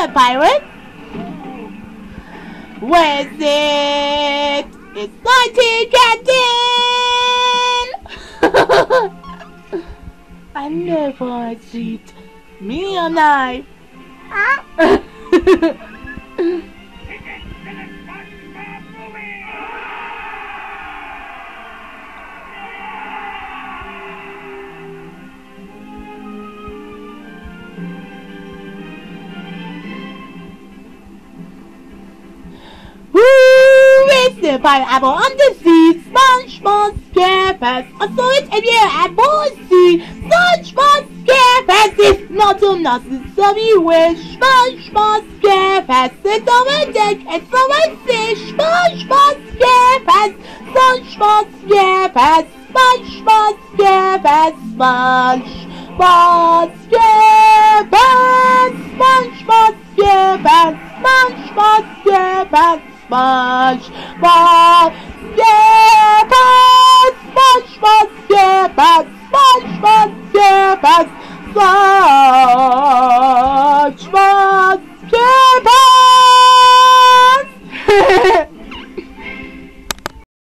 a pirate? Where's it? It's Mighty Captain! I never cheat. Me and I. Woo! by Abundance, Sponge SpongeBob, Scarface. I saw it and yeah, I bossy. Sponge Bob Scarface is not a necessary wish. SpongeBob, Bob Scarface is on my deck. and so I say SpongeBob, Bob Scarface. Sponge Bob Scarface. SpongeBob, Bob Scarface. Sponge Bob Scarface. Sponge Bob Scarface. Sponge Bob Scarface much, but yeah, but much, yeah, but much, yeah, but. but